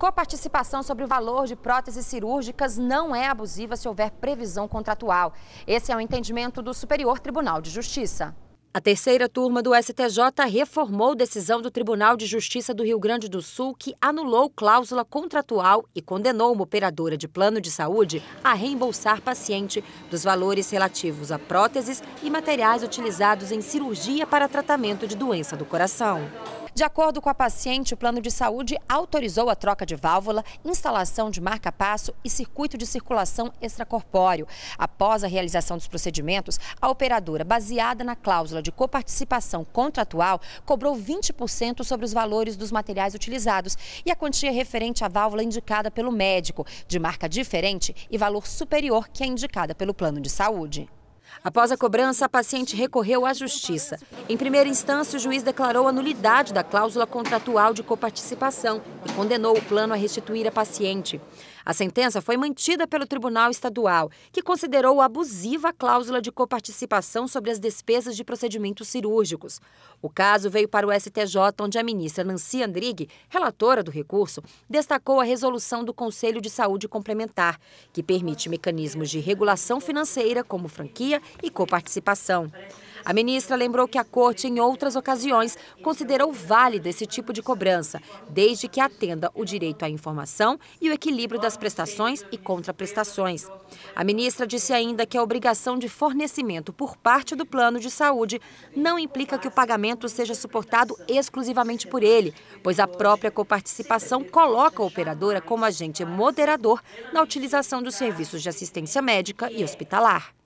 Coparticipação sobre o valor de próteses cirúrgicas não é abusiva se houver previsão contratual. Esse é o entendimento do Superior Tribunal de Justiça. A terceira turma do STJ reformou decisão do Tribunal de Justiça do Rio Grande do Sul que anulou cláusula contratual e condenou uma operadora de plano de saúde a reembolsar paciente dos valores relativos a próteses e materiais utilizados em cirurgia para tratamento de doença do coração. De acordo com a paciente, o plano de saúde autorizou a troca de válvula, instalação de marca-passo e circuito de circulação extracorpóreo. Após a realização dos procedimentos, a operadora, baseada na cláusula de coparticipação contratual, cobrou 20% sobre os valores dos materiais utilizados e a quantia referente à válvula indicada pelo médico, de marca diferente e valor superior que é indicada pelo plano de saúde. Após a cobrança, a paciente recorreu à justiça. Em primeira instância, o juiz declarou a nulidade da cláusula contratual de coparticipação e condenou o plano a restituir a paciente. A sentença foi mantida pelo Tribunal Estadual, que considerou abusiva a cláusula de coparticipação sobre as despesas de procedimentos cirúrgicos. O caso veio para o STJ, onde a ministra Nancy Andrighi, relatora do recurso, destacou a resolução do Conselho de Saúde Complementar, que permite mecanismos de regulação financeira, como franquia e coparticipação. A ministra lembrou que a corte, em outras ocasiões, considerou válido esse tipo de cobrança, desde que atenda o direito à informação e o equilíbrio das prestações e contraprestações. A ministra disse ainda que a obrigação de fornecimento por parte do plano de saúde não implica que o pagamento seja suportado exclusivamente por ele, pois a própria coparticipação coloca a operadora como agente moderador na utilização dos serviços de assistência médica e hospitalar.